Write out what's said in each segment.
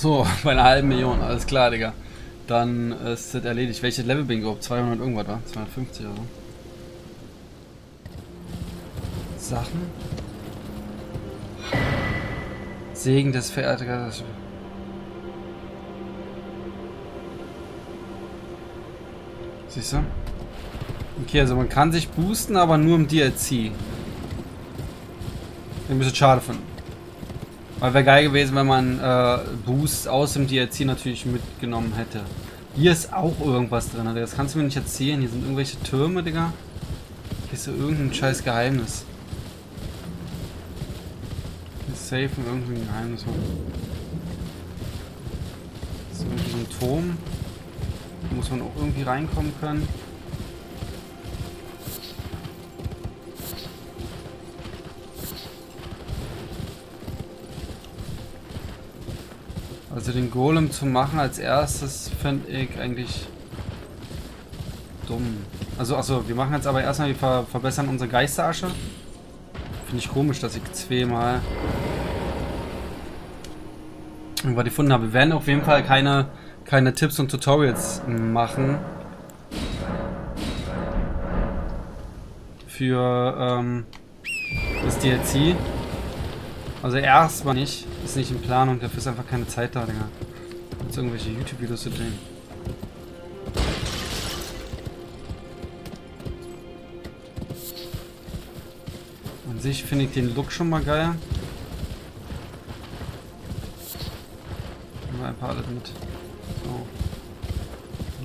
Achso, bei einer halben Million, alles klar, Digga. Dann ist das erledigt. Welches Level bin ich überhaupt? 200 irgendwas, wa? 250 oder so. Sachen. Segen des Verehrten. Siehst du? Okay, also man kann sich boosten, aber nur im DLC. Ein bisschen schade finden. Weil wäre geil gewesen, wenn man äh, Boost aus dem DLC natürlich mitgenommen hätte. Hier ist auch irgendwas drin, Das kannst du mir nicht erzählen. Hier sind irgendwelche Türme, Digga. Hier ist so irgendein scheiß Geheimnis. Hier ist safe irgendwie ein Geheimnis. So, irgendwie so ein Turm. Muss man auch irgendwie reinkommen können. Also den Golem zu machen als erstes fände ich eigentlich dumm. Also, achso, wir machen jetzt aber erstmal, wir ver verbessern unsere Geisterasche. Finde ich komisch, dass ich zweimal irgendwas gefunden habe. Wir werden auf jeden Fall keine, keine Tipps und Tutorials machen. Für ähm, das DLC. Also erstmal nicht. Ist nicht in Planung, dafür ist einfach keine Zeit da, Digga. Jetzt irgendwelche YouTube-Videos zu drehen. An sich finde ich den Look schon mal geil. Nehmen wir ein paar alles mit.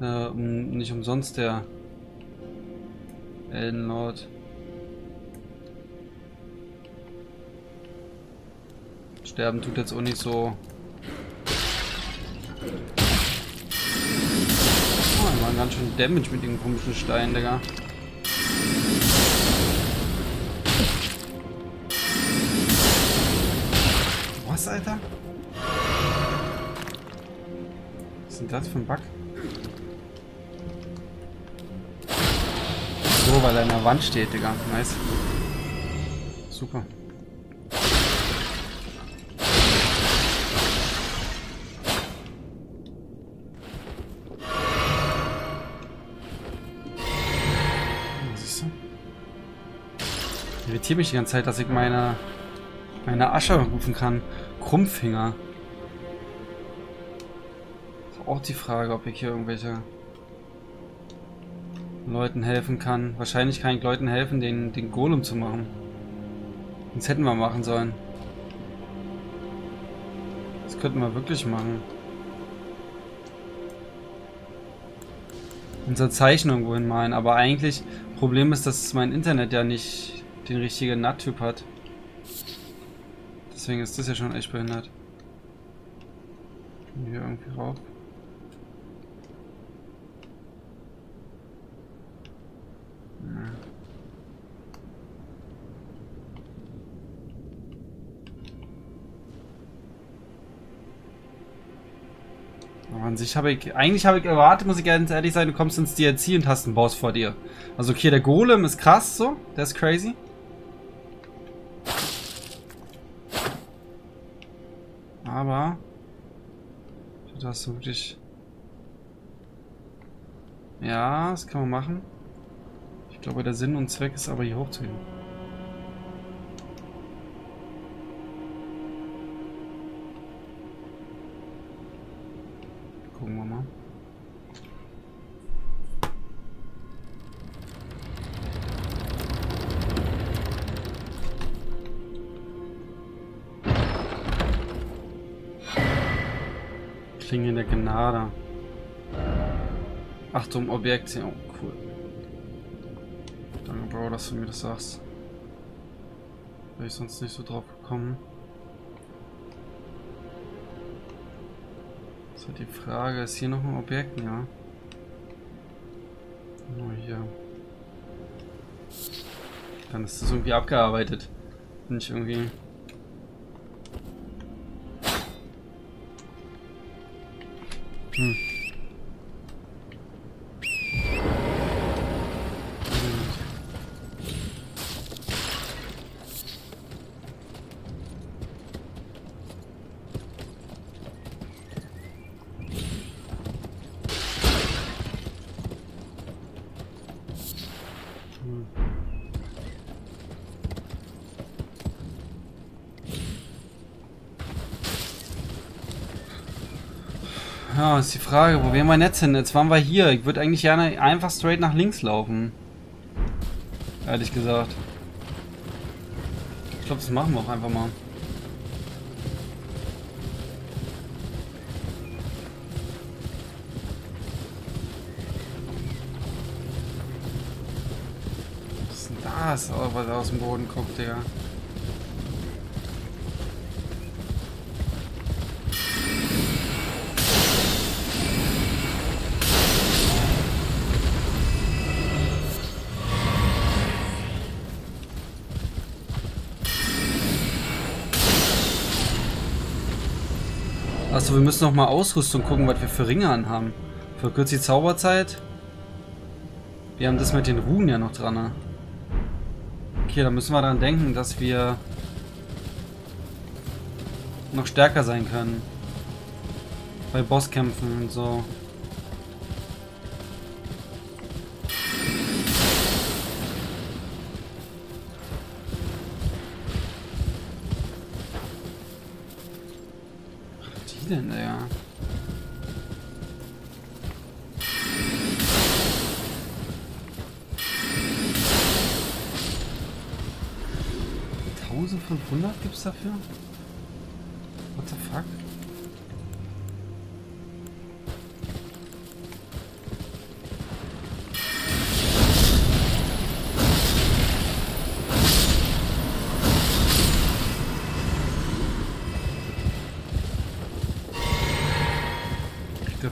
umsonst der Eldenlord. Sterben tut jetzt auch nicht so. Oh, war ganz schön Damage mit dem komischen Stein, Digga. Was, Alter? Was ist denn das für ein Bug? So, weil er in der Wand steht, Digga. Nice. Super. Irritiert mich die ganze Zeit, dass ich meine, meine Asche rufen kann. Krummfinger. Ist auch die Frage, ob ich hier irgendwelche Leuten helfen kann. Wahrscheinlich kann ich Leuten helfen, den, den Golem zu machen. Das hätten wir machen sollen. Das könnten wir wirklich machen. Unser Zeichen irgendwo hinmalen. Aber eigentlich, Problem ist, dass mein Internet ja nicht den richtigen NAT-Typ hat. Deswegen ist das ja schon echt behindert. Hier irgendwie rauf. Aber an sich habe ich, eigentlich habe ich erwartet, muss ich ganz ehrlich sein, du kommst ins DLC und hast einen Boss vor dir. Also okay, der Golem ist krass so, der ist crazy. Aber, du hast wirklich... Ja, das kann man machen. Ich glaube, der Sinn und Zweck ist aber hier hochzugehen. Gucken wir mal. Klinge der Gnade. Achtung, Objekt. Oh, cool. Danke, Bro, dass du mir das sagst. Wäre ich sonst nicht so drauf gekommen. Halt die Frage, ist hier noch ein Objekt? Ja. Nur hier. Dann ist das irgendwie abgearbeitet. Nicht irgendwie. Hm. Ja, ist die Frage, wo wir mein Netz hin? Jetzt waren wir hier. Ich würde eigentlich gerne einfach straight nach links laufen. Ehrlich gesagt. Ich glaube, das machen wir auch einfach mal. Das, oh, was aus dem Boden kommt, Digga? Achso, wir müssen noch mal Ausrüstung gucken, was wir für Ringe anhaben. Verkürzt die Zauberzeit. Wir haben das mit den Ruhen ja noch dran. Ne? Okay, da müssen wir daran denken, dass wir noch stärker sein können. Bei Bosskämpfen und so. denn, Digga? Tausendfünfhundert gibt's dafür? What the fuck?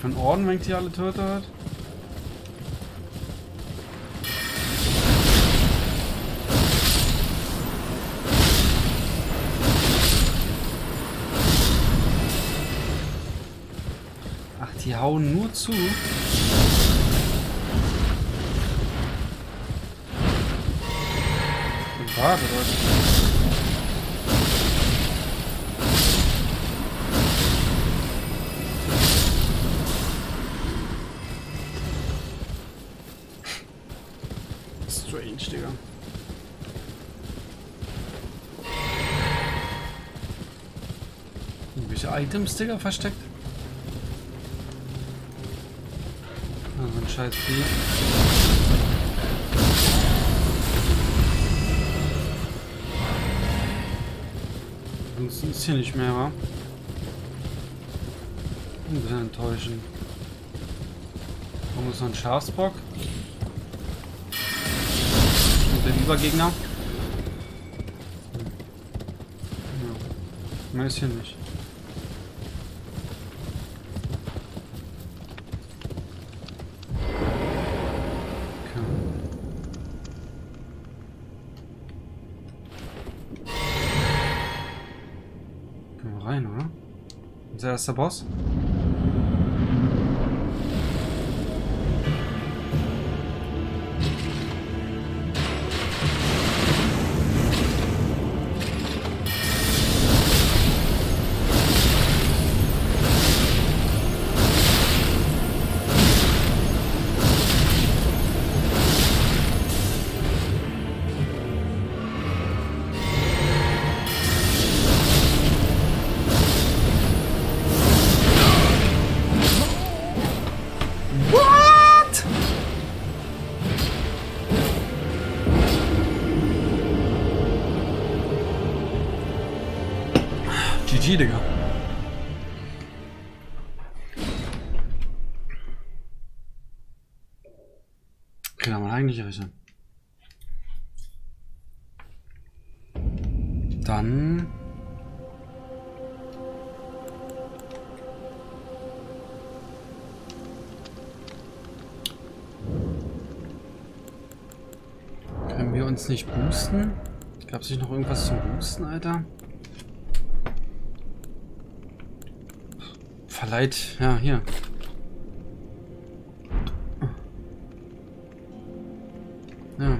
für einen Orden, wenn ich die alle töte die hauen nur zu. Warte, Leute. Items, Digga, versteckt? Scheiß Vieh. Sonst ist hier nicht mehr, wa? Ein bisschen enttäuschend. Warum ist noch ein Schafsbock? Und der Übergegner? Ja. Mehr ist hier nicht. Is that a boss? GG, Digga. Okay, dann mal eigentlich Richtung. Dann... Können wir uns nicht boosten? Gab es nicht noch irgendwas zum Boosten, Alter? Verleiht, ja, hier. Ja.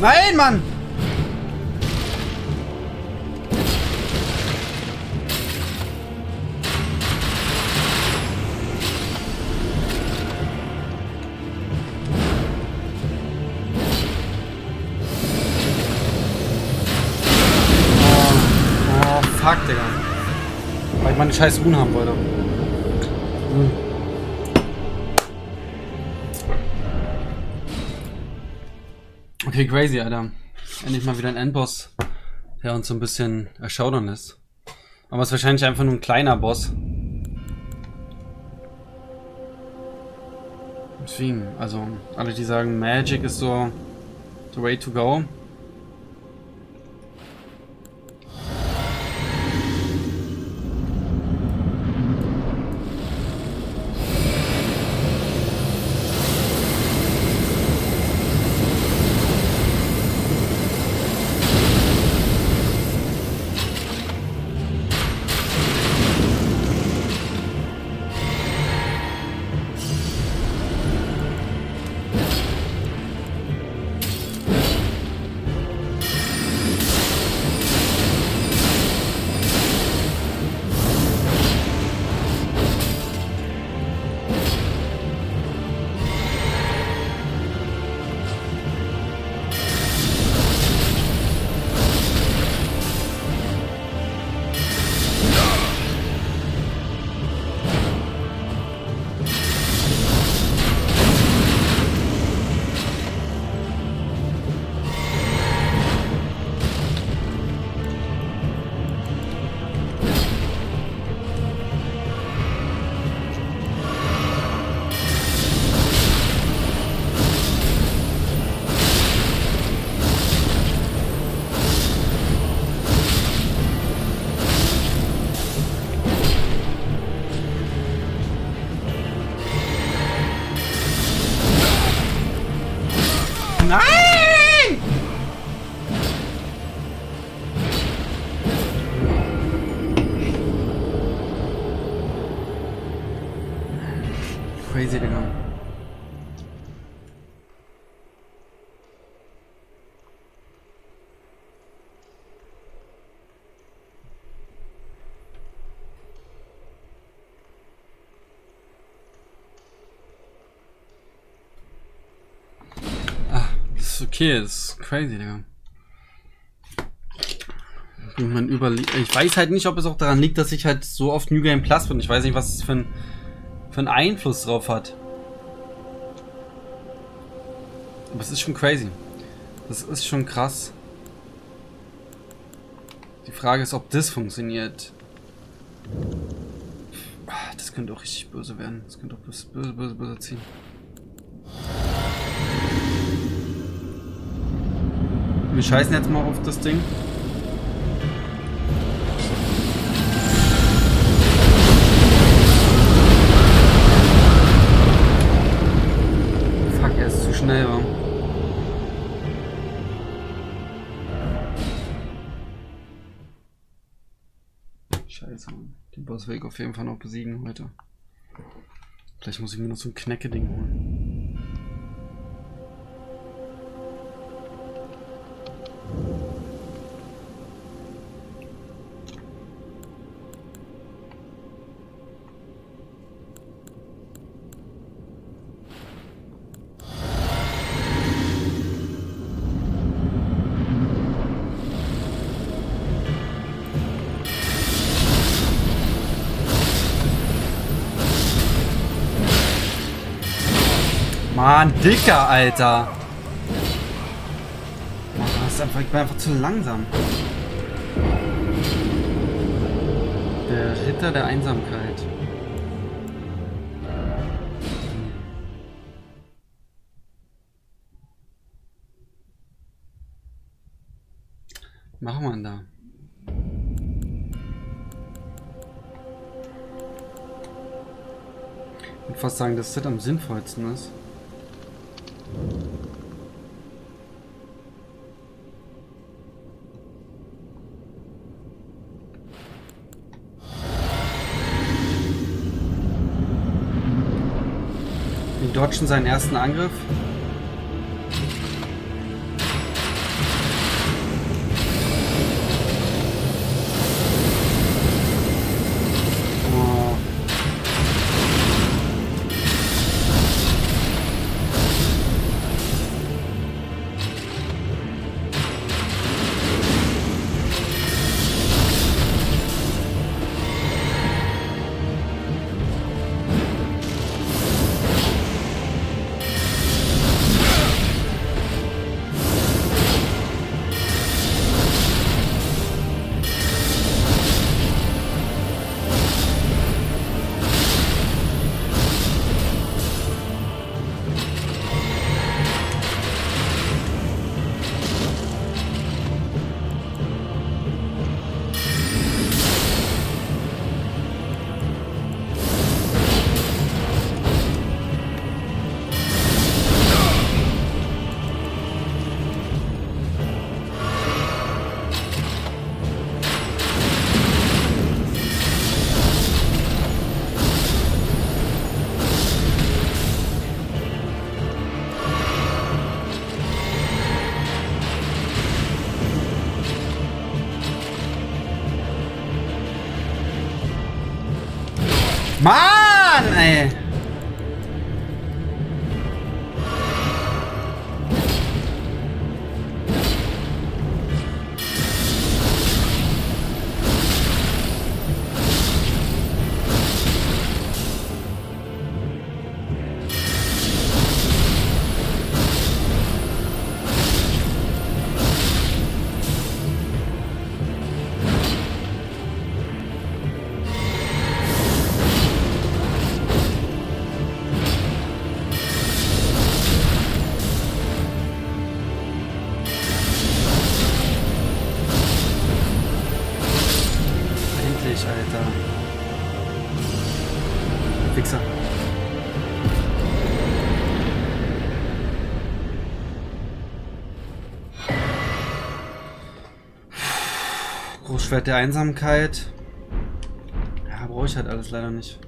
Nein, Mann! Scheiß Ruhen haben wollte. Hm. Okay, crazy, Alter. Endlich mal wieder ein Endboss, der uns so ein bisschen erschaudern lässt. Aber es ist wahrscheinlich einfach nur ein kleiner Boss. Deswegen, also alle, die sagen, Magic ist so the way to go. Crazy, Digga. Ah, das ist okay, das ist crazy, Digga. Ich weiß halt nicht, ob es auch daran liegt, dass ich halt so oft New Game Plus bin. Ich weiß nicht, was es für, ein, für einen Einfluss drauf hat. Aber es ist schon crazy. Das ist schon krass. Die Frage ist, ob das funktioniert. Ah, Das könnte auch richtig böse werden. Das könnte auch böse, böse, böse, böse ziehen. Wir scheißen jetzt mal auf das Ding. Scheiße, Mann. Den Boss will ich auf jeden Fall noch besiegen heute. Vielleicht muss ich mir noch so ein Knecke-Ding holen. Mann, Dicker, Alter. Das ist einfach, ich bin einfach zu langsam. Der Ritter der Einsamkeit. Machen wir da? Ich würde fast sagen, dass das am sinnvollsten ist. Die dodgen seinen ersten Angriff. Mann, Großschwert der Einsamkeit. Ja, brauche ich halt alles leider nicht.